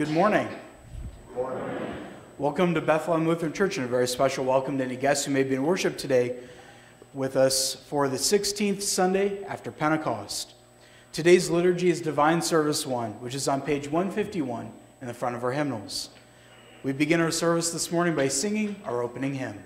Good morning. morning. Welcome to Bethlehem Lutheran Church, and a very special welcome to any guests who may be in worship today with us for the 16th Sunday after Pentecost. Today's liturgy is Divine Service 1, which is on page 151 in the front of our hymnals. We begin our service this morning by singing our opening hymn.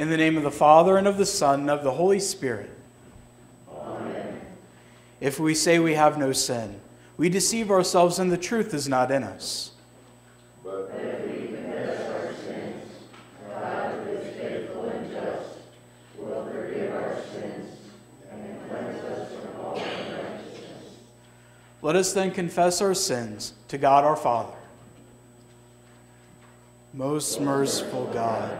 In the name of the Father, and of the Son, and of the Holy Spirit. Amen. If we say we have no sin, we deceive ourselves, and the truth is not in us. But if we confess our sins, God, who is faithful and just, will forgive our sins and cleanse us from all unrighteousness. Let us then confess our sins to God our Father. Most merciful God,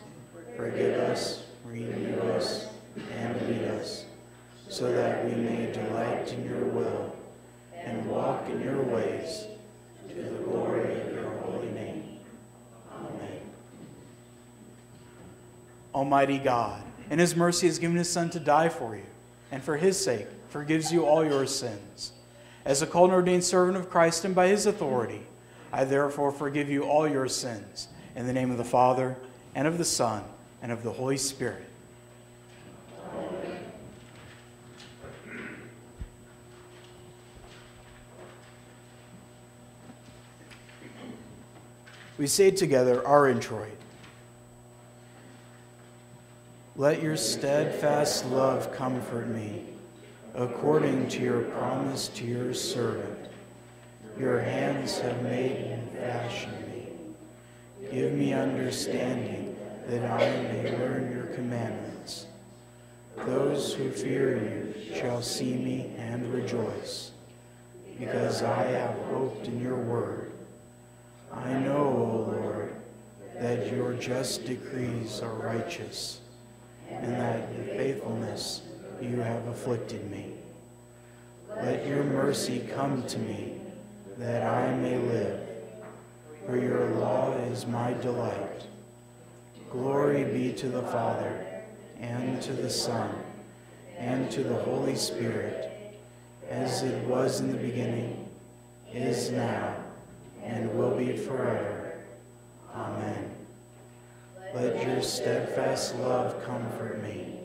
Forgive us, renew us, and lead us, so that we may delight in your will and walk in your ways to the glory of your holy name. Amen. Almighty God, in his mercy has given his Son to die for you, and for his sake forgives you all your sins. As a called and ordained servant of Christ and by his authority, I therefore forgive you all your sins in the name of the Father, and of the Son, and of the Holy Spirit. We say together our introit. Let your steadfast love comfort me, according to your promise to your servant. Your hands have made and fashioned me. Give me understanding that I may learn your commandments. Those who fear you shall see me and rejoice, because I have hoped in your word. I know, O Lord, that your just decrees are righteous, and that in faithfulness you have afflicted me. Let your mercy come to me, that I may live for your law is my delight. Glory be to the Father, and to the Son, and to the Holy Spirit, as it was in the beginning, is now, and will be forever. Amen. Let your steadfast love comfort me,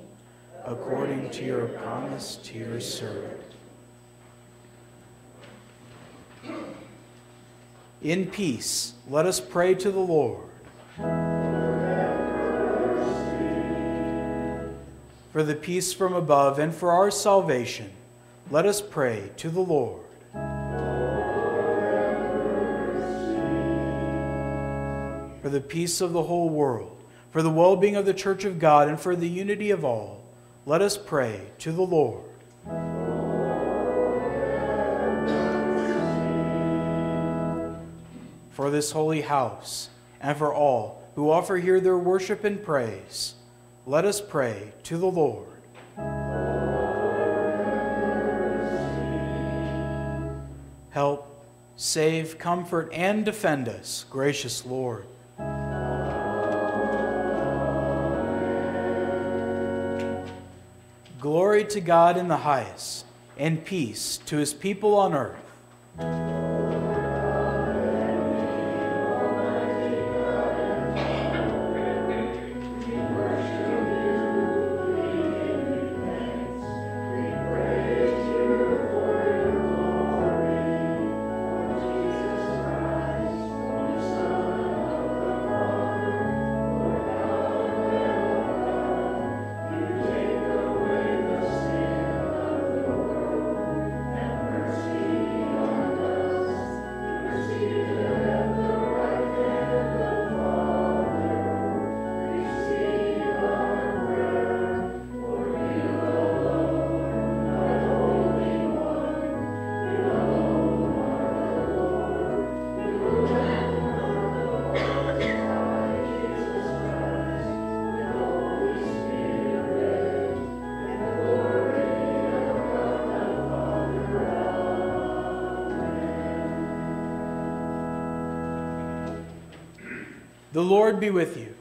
according to your promise to your servant. In peace, let us pray to the Lord. For the peace from above and for our salvation, let us pray to the Lord. For the peace of the whole world, for the well being of the Church of God, and for the unity of all, let us pray to the Lord. for this holy house, and for all who offer here their worship and praise, let us pray to the Lord. Help, save, comfort, and defend us, gracious Lord. Glory to God in the highest, and peace to his people on earth. The Lord be with you.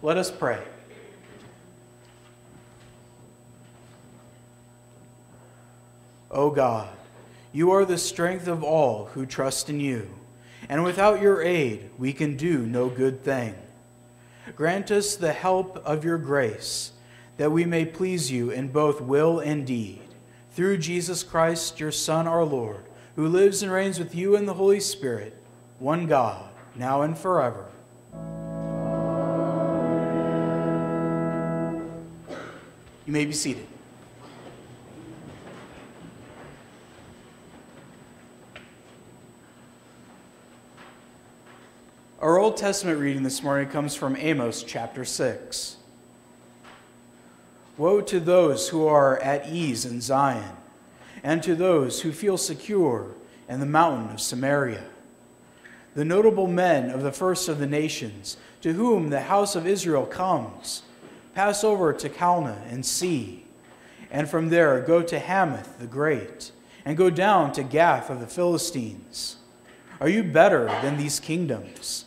Let us pray. O God, you are the strength of all who trust in you, and without your aid we can do no good thing. Grant us the help of your grace, that we may please you in both will and deed. Through Jesus Christ, your Son, our Lord who lives and reigns with you in the Holy Spirit, one God, now and forever. You may be seated. Our Old Testament reading this morning comes from Amos chapter 6. Woe to those who are at ease in Zion, and to those who feel secure in the mountain of Samaria. The notable men of the first of the nations, to whom the house of Israel comes, pass over to Calneh and see, and from there go to Hamath the great, and go down to Gath of the Philistines. Are you better than these kingdoms?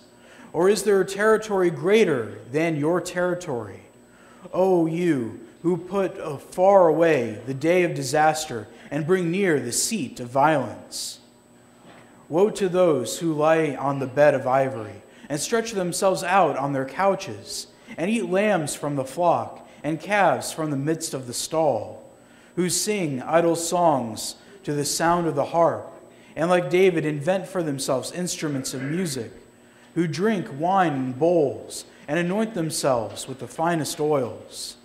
Or is there a territory greater than your territory? O you who put far away the day of disaster and bring near the seat of violence. Woe to those who lie on the bed of ivory and stretch themselves out on their couches and eat lambs from the flock and calves from the midst of the stall, who sing idle songs to the sound of the harp, and like David invent for themselves instruments of music, who drink wine in bowls and anoint themselves with the finest oils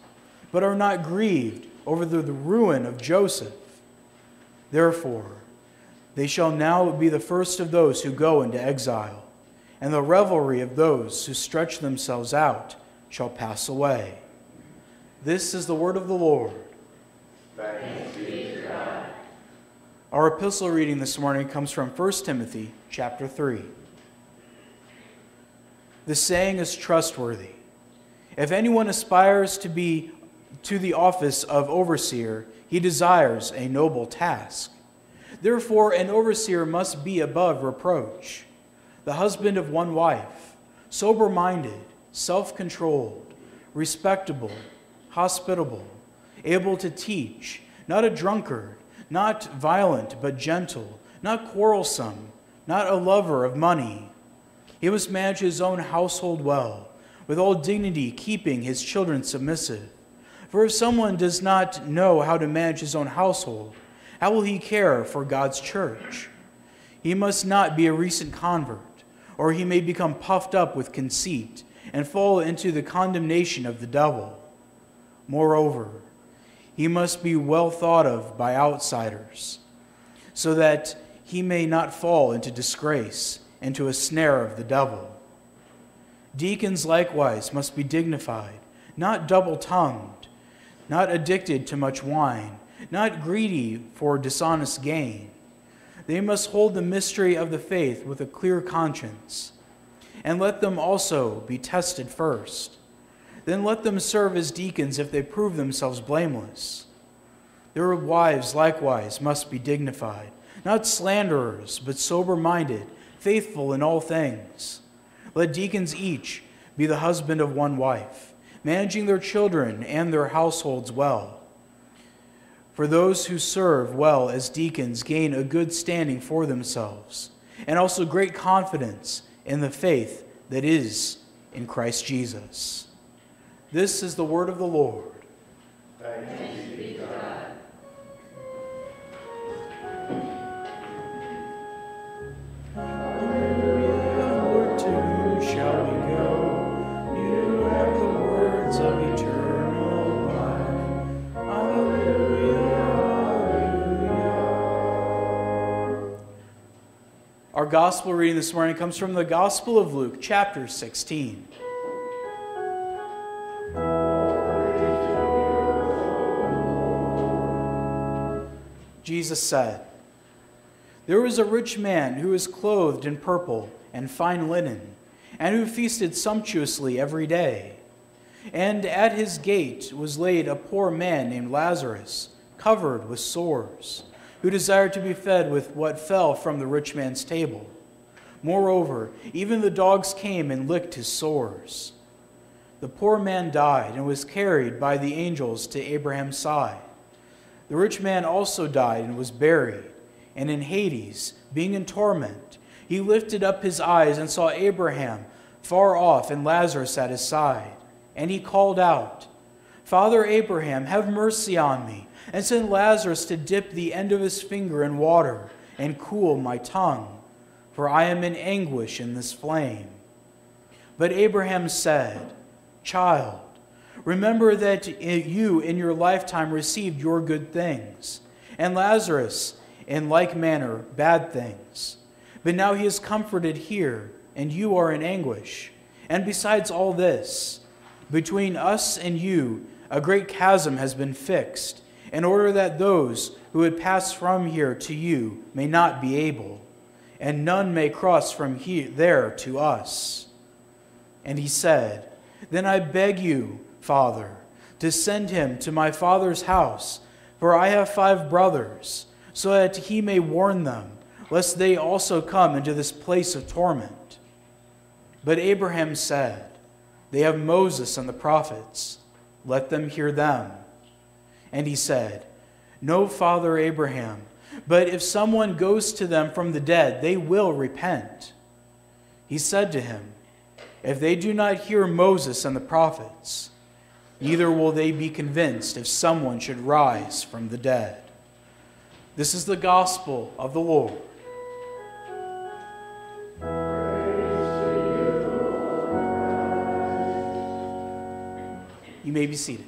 but are not grieved over the, the ruin of Joseph. Therefore, they shall now be the first of those who go into exile, and the revelry of those who stretch themselves out shall pass away. This is the word of the Lord. Our epistle reading this morning comes from 1 Timothy chapter 3. The saying is trustworthy. If anyone aspires to be to the office of overseer, he desires a noble task. Therefore, an overseer must be above reproach, the husband of one wife, sober minded, self controlled, respectable, hospitable, able to teach, not a drunkard, not violent, but gentle, not quarrelsome, not a lover of money. He must manage his own household well, with all dignity, keeping his children submissive. For if someone does not know how to manage his own household, how will he care for God's church? He must not be a recent convert, or he may become puffed up with conceit and fall into the condemnation of the devil. Moreover, he must be well thought of by outsiders, so that he may not fall into disgrace, into a snare of the devil. Deacons likewise must be dignified, not double tongued not addicted to much wine, not greedy for dishonest gain. They must hold the mystery of the faith with a clear conscience. And let them also be tested first. Then let them serve as deacons if they prove themselves blameless. Their wives likewise must be dignified, not slanderers, but sober minded, faithful in all things. Let deacons each be the husband of one wife managing their children and their households well. For those who serve well as deacons gain a good standing for themselves, and also great confidence in the faith that is in Christ Jesus. This is the word of the Lord. Thanks be to God. Our gospel reading this morning comes from the Gospel of Luke, chapter 16. Jesus said, There was a rich man who was clothed in purple and fine linen, and who feasted sumptuously every day. And at his gate was laid a poor man named Lazarus, covered with sores who desired to be fed with what fell from the rich man's table. Moreover, even the dogs came and licked his sores. The poor man died and was carried by the angels to Abraham's side. The rich man also died and was buried, and in Hades, being in torment, he lifted up his eyes and saw Abraham far off and Lazarus at his side. And he called out, Father Abraham, have mercy on me and send Lazarus to dip the end of his finger in water and cool my tongue, for I am in anguish in this flame. But Abraham said, Child, remember that you in your lifetime received your good things, and Lazarus in like manner bad things. But now he is comforted here, and you are in anguish. And besides all this, between us and you, a great chasm has been fixed, in order that those who would pass from here to you may not be able, and none may cross from here there to us. And he said, Then I beg you, Father, to send him to my father's house, for I have five brothers, so that he may warn them, lest they also come into this place of torment. But Abraham said, They have Moses and the prophets, let them hear them. And he said, No, Father Abraham, but if someone goes to them from the dead, they will repent. He said to him, if they do not hear Moses and the prophets, neither will they be convinced if someone should rise from the dead. This is the gospel of the Lord. You may be seated.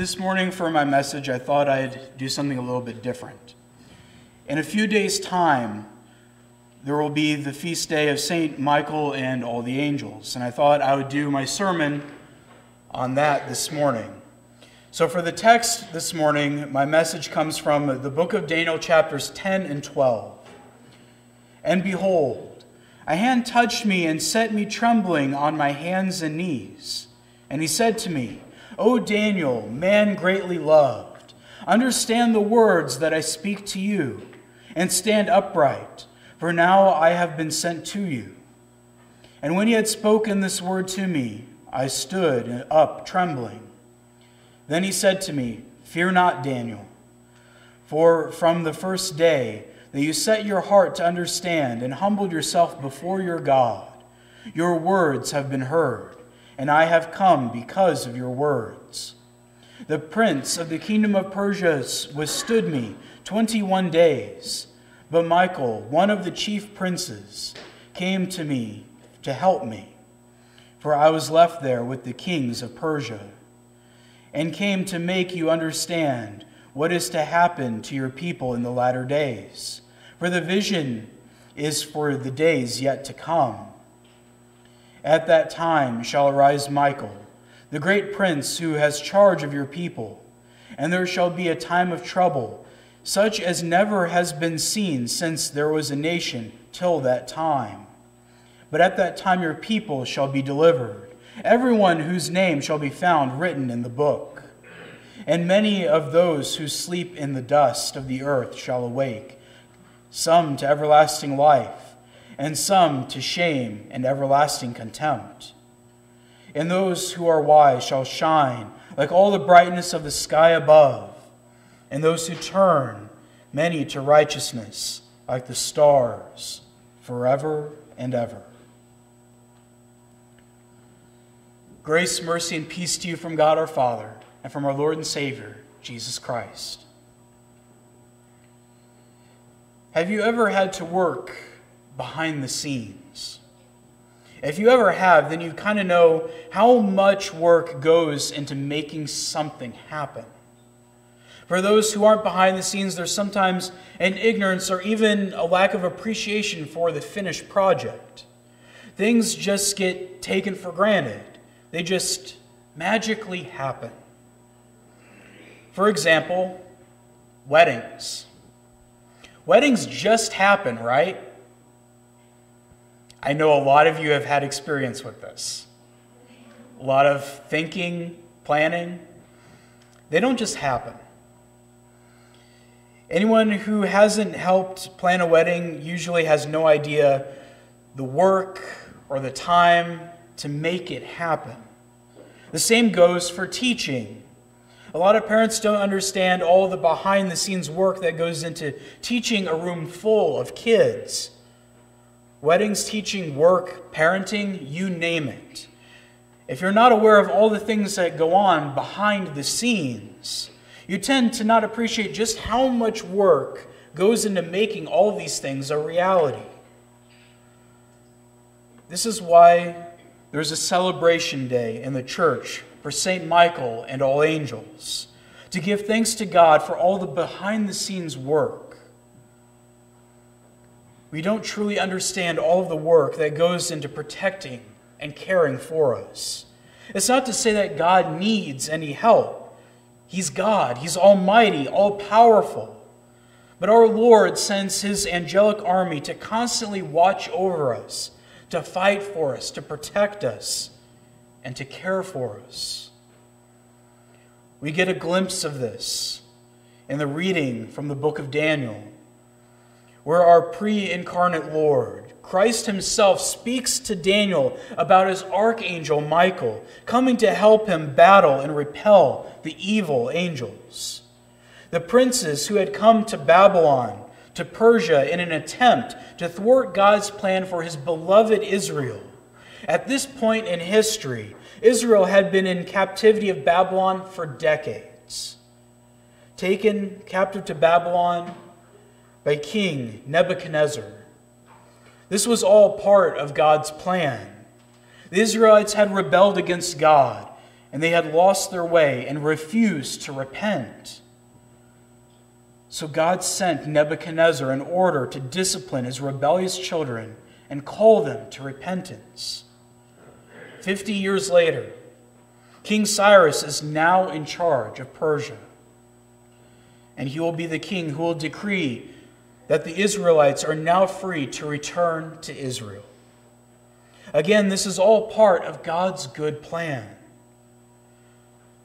This morning, for my message, I thought I'd do something a little bit different. In a few days' time, there will be the feast day of St. Michael and all the angels, and I thought I would do my sermon on that this morning. So, for the text this morning, my message comes from the book of Daniel, chapters 10 and 12. And behold, a hand touched me and set me trembling on my hands and knees. And he said to me, O Daniel, man greatly loved, understand the words that I speak to you, and stand upright, for now I have been sent to you. And when he had spoken this word to me, I stood up trembling. Then he said to me, Fear not, Daniel, for from the first day that you set your heart to understand and humbled yourself before your God, your words have been heard and I have come because of your words. The prince of the kingdom of Persia withstood me twenty one days, but Michael, one of the chief princes, came to me to help me, for I was left there with the kings of Persia, and came to make you understand what is to happen to your people in the latter days. For the vision is for the days yet to come. At that time shall arise Michael, the great prince who has charge of your people, and there shall be a time of trouble, such as never has been seen since there was a nation till that time. But at that time your people shall be delivered, everyone whose name shall be found written in the book. And many of those who sleep in the dust of the earth shall awake, some to everlasting life and some to shame and everlasting contempt. And those who are wise shall shine like all the brightness of the sky above, and those who turn many to righteousness like the stars forever and ever. Grace, mercy, and peace to you from God our Father and from our Lord and Savior, Jesus Christ. Have you ever had to work behind the scenes. If you ever have, then you kind of know how much work goes into making something happen. For those who aren't behind the scenes, there's sometimes an ignorance or even a lack of appreciation for the finished project. Things just get taken for granted, they just magically happen. For example, weddings. Weddings just happen, right? I know a lot of you have had experience with this. A lot of thinking, planning. They don't just happen. Anyone who hasn't helped plan a wedding usually has no idea the work or the time to make it happen. The same goes for teaching. A lot of parents don't understand all the behind the scenes work that goes into teaching a room full of kids weddings, teaching, work, parenting, you name it. If you're not aware of all the things that go on behind the scenes, you tend to not appreciate just how much work goes into making all these things a reality. This is why there's a celebration day in the church for St. Michael and all angels, to give thanks to God for all the behind the scenes work we don't truly understand all of the work that goes into protecting and caring for us. It's not to say that God needs any help. He's God, He's almighty, all powerful. But our Lord sends His angelic army to constantly watch over us, to fight for us, to protect us, and to care for us. We get a glimpse of this in the reading from the book of Daniel where our pre incarnate Lord, Christ Himself, speaks to Daniel about his archangel Michael coming to help him battle and repel the evil angels. The princes who had come to Babylon, to Persia, in an attempt to thwart God's plan for His beloved Israel. At this point in history, Israel had been in captivity of Babylon for decades. Taken captive to Babylon, by King Nebuchadnezzar. This was all part of God's plan. The Israelites had rebelled against God, and they had lost their way and refused to repent. So God sent Nebuchadnezzar in order to discipline his rebellious children and call them to repentance. Fifty years later, King Cyrus is now in charge of Persia. And he will be the king who will decree that the Israelites are now free to return to Israel. Again, this is all part of God's good plan.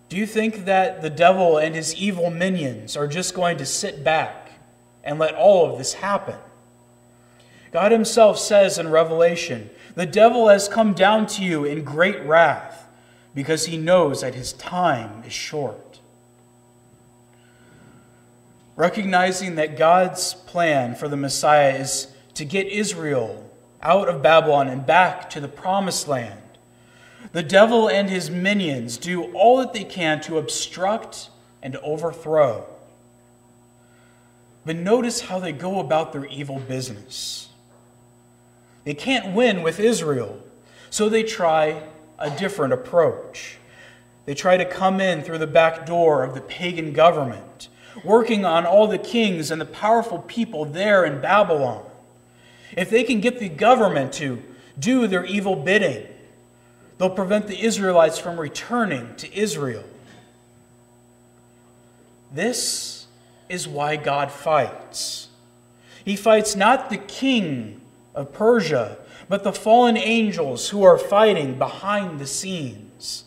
Do you think that the devil and his evil minions are just going to sit back and let all of this happen? God Himself says in Revelation, The devil has come down to you in great wrath because he knows that his time is short. Recognizing that God's plan for the Messiah is to get Israel out of Babylon and back to the promised land the devil and his minions do all that they can to obstruct and overthrow. But notice how they go about their evil business. They can't win with Israel, so they try a different approach. They try to come in through the back door of the pagan government, working on all the kings and the powerful people there in Babylon. If they can get the government to do their evil bidding, They'll prevent the Israelites from returning to Israel. This is why God fights. He fights not the king of Persia, but the fallen angels who are fighting behind the scenes.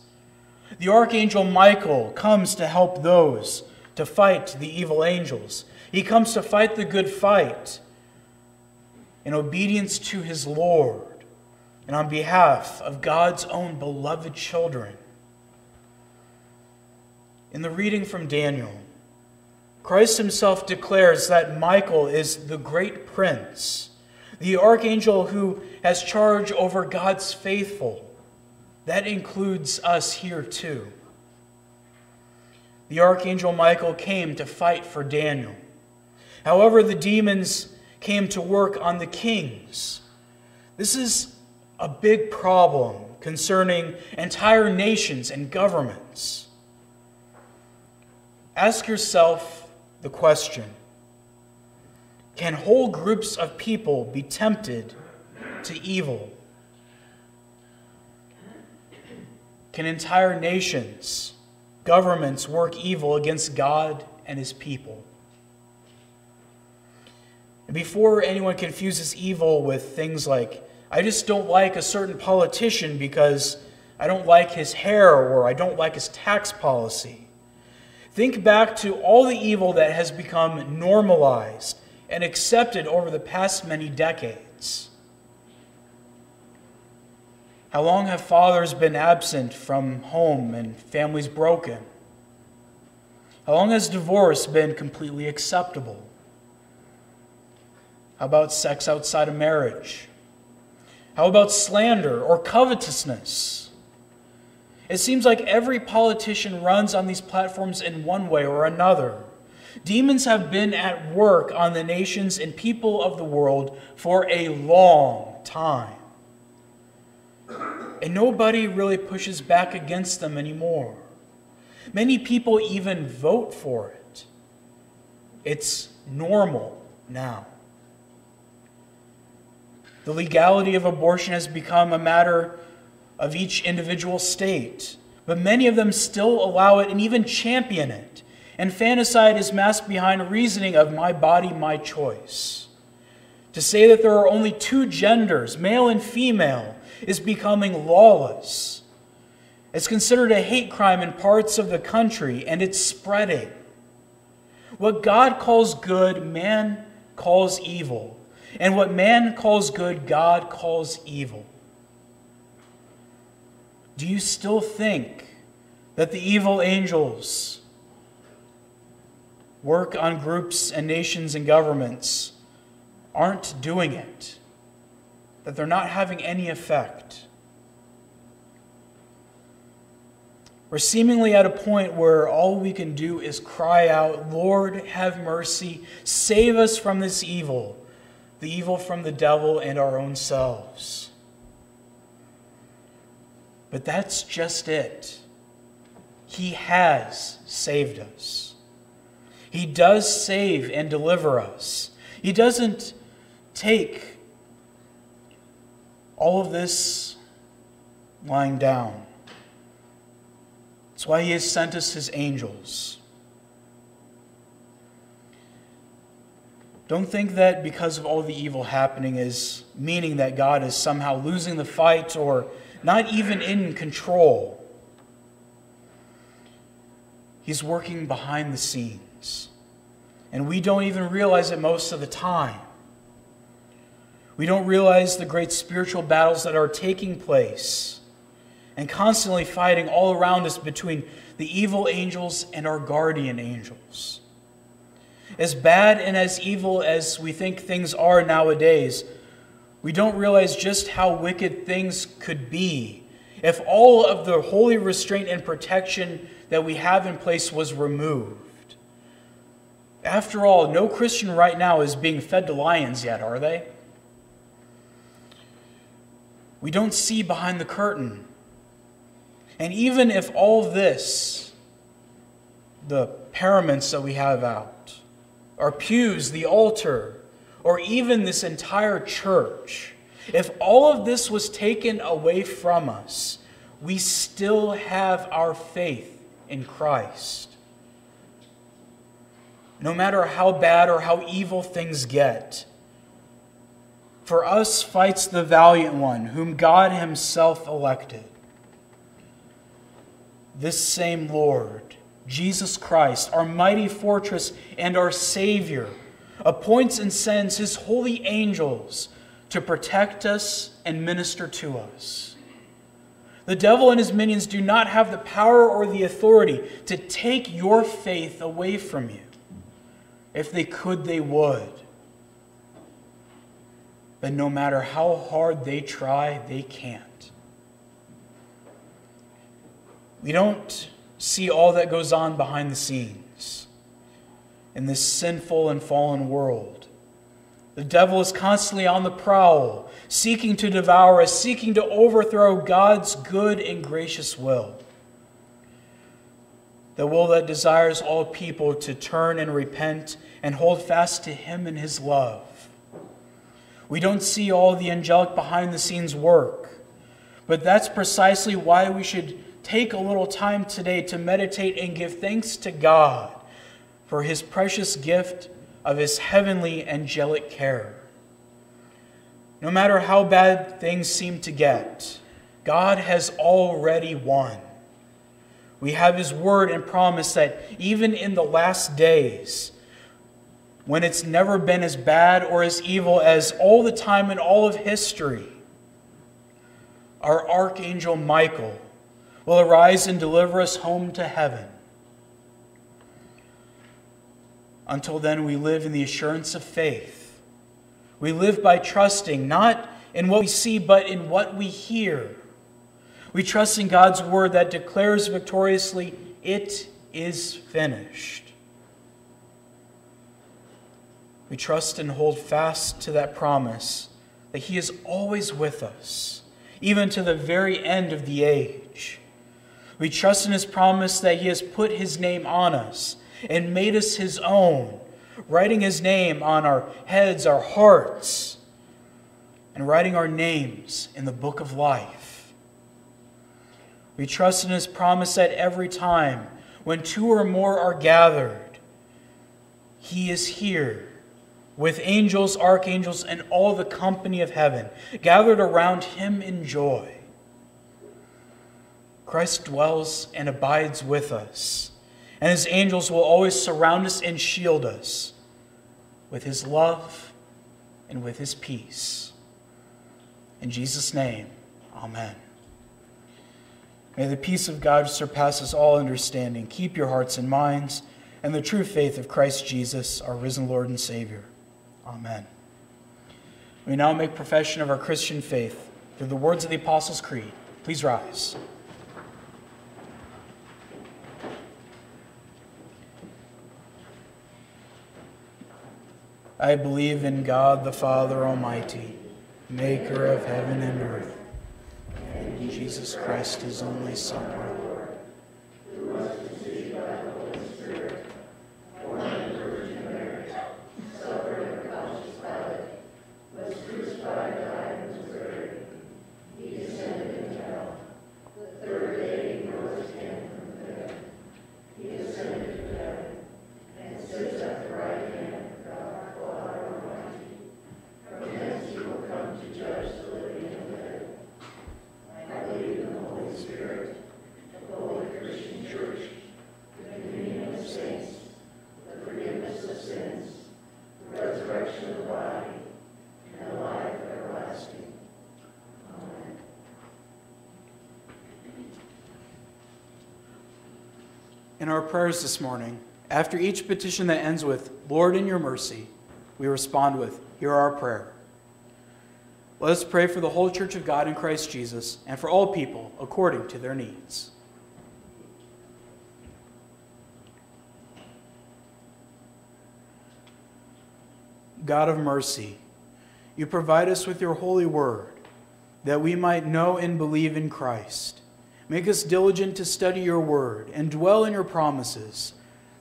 The archangel Michael comes to help those to fight the evil angels. He comes to fight the good fight in obedience to his Lord and on behalf of God's own beloved children. In the reading from Daniel, Christ himself declares that Michael is the great prince, the archangel who has charge over God's faithful. That includes us here too. The archangel Michael came to fight for Daniel. However, the demons came to work on the kings. This is a big problem concerning entire nations and governments. Ask yourself the question Can whole groups of people be tempted to evil? Can entire nations, governments work evil against God and his people? And before anyone confuses evil with things like I just don't like a certain politician because I don't like his hair or I don't like his tax policy. Think back to all the evil that has become normalized and accepted over the past many decades. How long have fathers been absent from home and families broken? How long has divorce been completely acceptable? How about sex outside of marriage? How about slander or covetousness? It seems like every politician runs on these platforms in one way or another. Demons have been at work on the nations and people of the world for a long time. And nobody really pushes back against them anymore. Many people even vote for it. It's normal now. The legality of abortion has become a matter of each individual state, but many of them still allow it and even champion it. Infanticide is masked behind a reasoning of my body, my choice. To say that there are only two genders, male and female, is becoming lawless. It's considered a hate crime in parts of the country, and it's spreading. What God calls good, man calls evil. And what man calls good, God calls evil. Do you still think that the evil angels work on groups and nations and governments aren't doing it? That they're not having any effect? We're seemingly at a point where all we can do is cry out, Lord, have mercy, save us from this evil the evil from the devil and our own selves. But that's just it. He has saved us. He does save and deliver us. He doesn't take all of this lying down. That's why He has sent us His angels. Don't think that because of all the evil happening is meaning that God is somehow losing the fight or not even in control. He's working behind the scenes. And we don't even realize it most of the time. We don't realize the great spiritual battles that are taking place and constantly fighting all around us between the evil angels and our guardian angels. As bad and as evil as we think things are nowadays, we don't realize just how wicked things could be if all of the holy restraint and protection that we have in place was removed. After all, no Christian right now is being fed to lions yet, are they? We don't see behind the curtain. And even if all this, the paraments that we have out, our pews, the altar, or even this entire church, if all of this was taken away from us, we still have our faith in Christ. No matter how bad or how evil things get, for us fights the valiant one, whom God Himself elected. This same Lord, Jesus Christ, our mighty fortress and our Savior, appoints and sends His holy angels to protect us and minister to us. The devil and his minions do not have the power or the authority to take your faith away from you. If they could, they would. But no matter how hard they try, they can't. We don't see all that goes on behind the scenes in this sinful and fallen world. The devil is constantly on the prowl, seeking to devour us, seeking to overthrow God's good and gracious will. The will that desires all people to turn and repent and hold fast to Him and His love. We don't see all the angelic behind the scenes work, but that's precisely why we should take a little time today to meditate and give thanks to God for His precious gift of His heavenly angelic care. No matter how bad things seem to get, God has already won. We have His word and promise that even in the last days, when it's never been as bad or as evil as all the time in all of history, our archangel Michael will arise and deliver us home to heaven. Until then, we live in the assurance of faith. We live by trusting not in what we see, but in what we hear. We trust in God's word that declares victoriously, It is finished. We trust and hold fast to that promise that He is always with us, even to the very end of the age. We trust in His promise that He has put His name on us and made us his own, writing his name on our heads, our hearts, and writing our names in the book of life. We trust in his promise that every time when two or more are gathered, he is here with angels, archangels, and all the company of heaven, gathered around him in joy. Christ dwells and abides with us and his angels will always surround us and shield us with his love and with his peace. In Jesus' name, amen. May the peace of God surpasses all understanding. Keep your hearts and minds and the true faith of Christ Jesus, our risen Lord and Savior. Amen. We now make profession of our Christian faith through the words of the Apostles' Creed. Please rise. I believe in God the Father Almighty, maker of heaven and earth, and in Jesus Christ, his only Son, our Lord, In our prayers this morning, after each petition that ends with, Lord, in your mercy, we respond with, Hear our prayer. Let us pray for the whole Church of God in Christ Jesus and for all people according to their needs. God of mercy, you provide us with your holy word that we might know and believe in Christ. Make us diligent to study your word and dwell in your promises,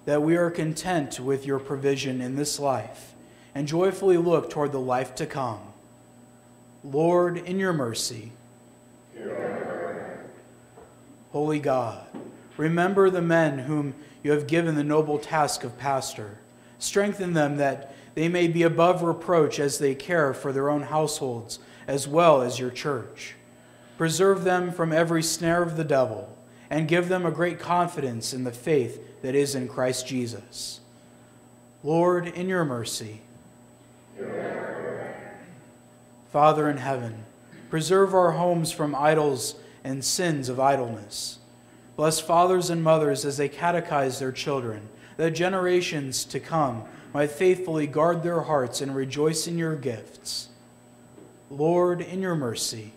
that we are content with your provision in this life and joyfully look toward the life to come. Lord, in your mercy. Holy God, remember the men whom you have given the noble task of pastor. Strengthen them that they may be above reproach as they care for their own households as well as your church. Preserve them from every snare of the devil and give them a great confidence in the faith that is in Christ Jesus. Lord, in your mercy. Father in heaven, preserve our homes from idols and sins of idleness. Bless fathers and mothers as they catechize their children, that generations to come might faithfully guard their hearts and rejoice in your gifts. Lord, in your mercy.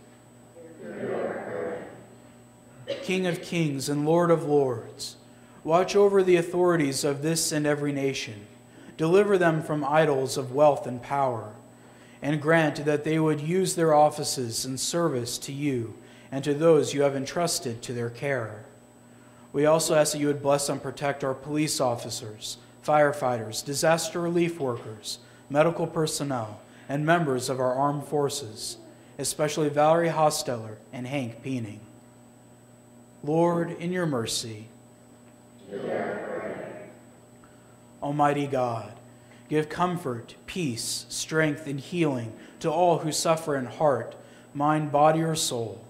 King of kings and Lord of lords, watch over the authorities of this and every nation. Deliver them from idols of wealth and power, and grant that they would use their offices in service to you and to those you have entrusted to their care. We also ask that you would bless and protect our police officers firefighters, disaster relief workers, medical personnel, and members of our armed forces, especially Valerie Hosteller and Hank Peening. Lord, in your mercy, Almighty God, give comfort, peace, strength, and healing to all who suffer in heart, mind, body, or soul.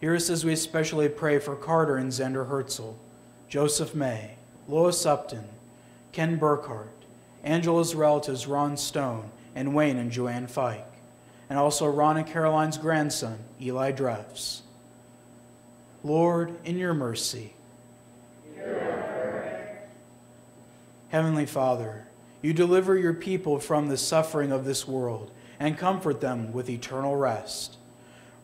Hear us as we especially pray for Carter and Zender Herzl, Joseph May, Lois Upton, Ken Burkhart, Angela's relatives Ron Stone, and Wayne and Joanne Fike, and also Ron and Caroline's grandson, Eli Dreffs. Lord, in your mercy. Heavenly Father, you deliver your people from the suffering of this world and comfort them with eternal rest.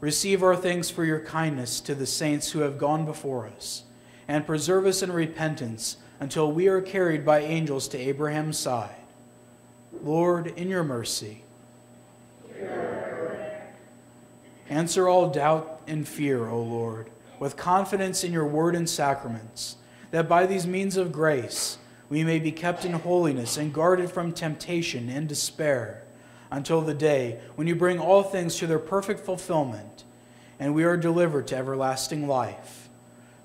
Receive our thanks for your kindness to the saints who have gone before us, and preserve us in repentance until we are carried by angels to Abraham's side. Lord, in your mercy. Answer all doubt and fear, O Lord, with confidence in your word and sacraments, that by these means of grace we may be kept in holiness and guarded from temptation and despair until the day when you bring all things to their perfect fulfillment and we are delivered to everlasting life.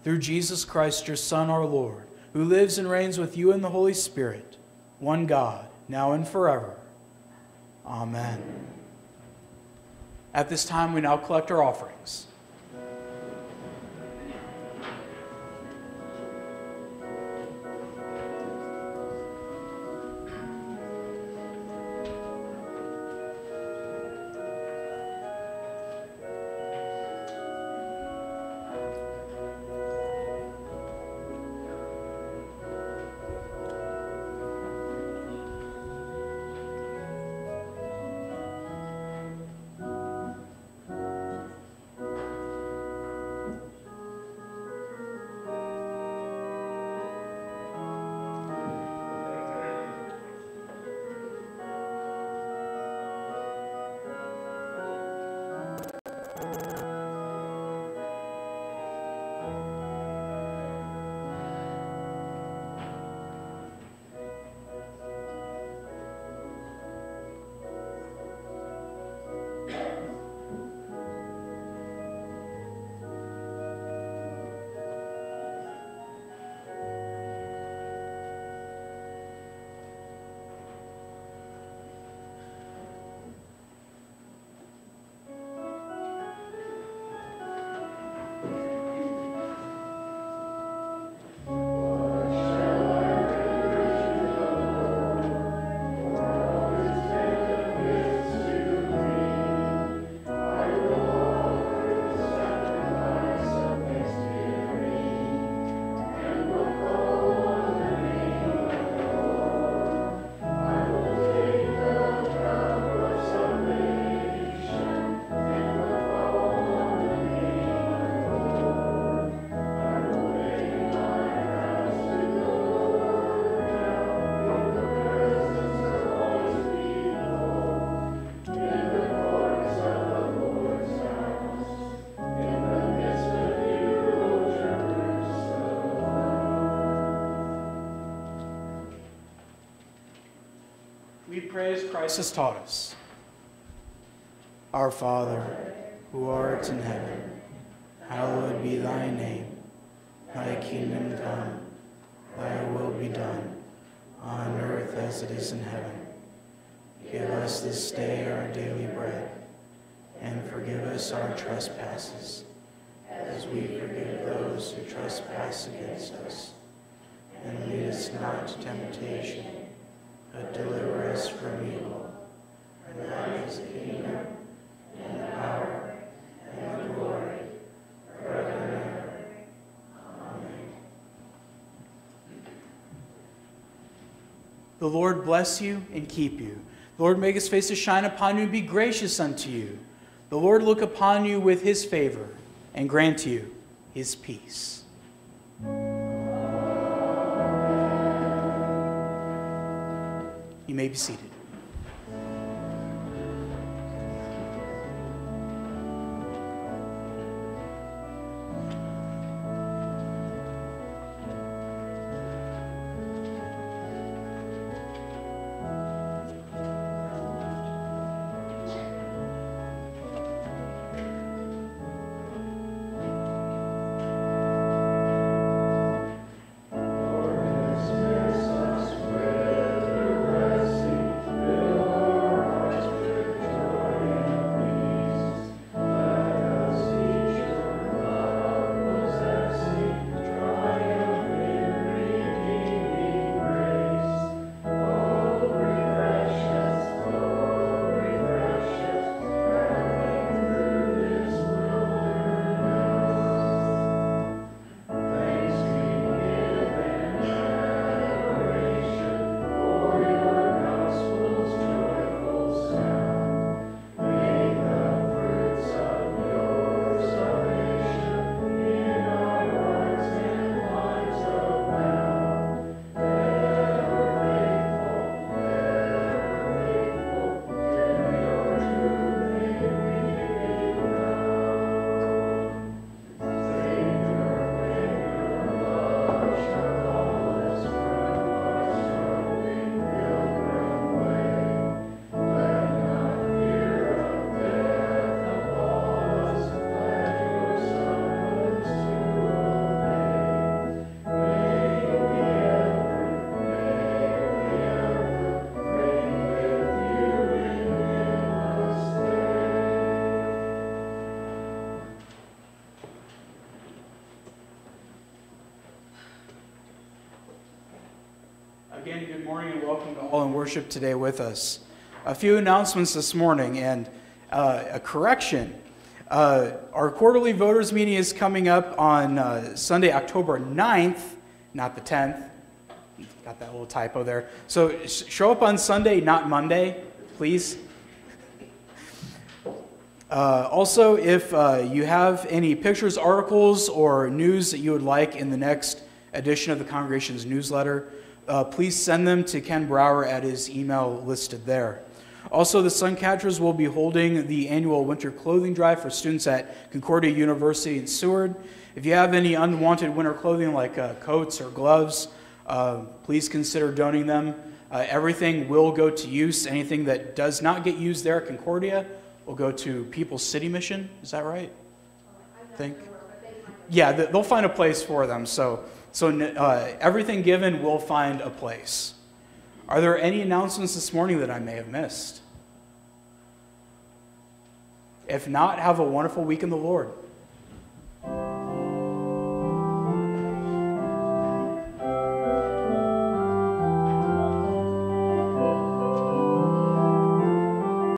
Through Jesus Christ, your Son, our Lord who lives and reigns with you in the Holy Spirit, one God, now and forever. Amen. At this time, we now collect our offerings. Pray as Christ has taught us. Our Father, who art in heaven, hallowed be thy name. Thy kingdom come, thy will be done, on earth as it is in heaven. Give us this day our daily bread, and forgive us our trespasses, as we forgive those who trespass against us. And lead us not to temptation, but deliver us from evil. For thine is the kingdom, and the power, and the glory, forever and ever. Amen. The Lord bless you and keep you. The Lord make his face to shine upon you and be gracious unto you. The Lord look upon you with his favor and grant you his peace. May be seated. Morning and welcome to all in worship today with us. A few announcements this morning and uh, a correction. Uh, our quarterly voters meeting is coming up on uh, Sunday, October 9th, not the 10th. Got that little typo there. So sh- show up on Sunday, not Monday, please. Uh, also, if uh, you have any pictures, articles, or news that you would like in the next edition of the congregation's newsletter, uh, please send them to Ken Brower at his email listed there. Also, the Suncatchers will be holding the annual winter clothing drive for students at Concordia University in Seward. If you have any unwanted winter clothing like uh, coats or gloves, uh, please consider donating them. Uh, everything will go to use. Anything that does not get used there at Concordia will go to People's City Mission. Is that right? I think. Yeah, they'll find a place for them. So, so uh, everything given will find a place. Are there any announcements this morning that I may have missed? If not, have a wonderful week in the Lord.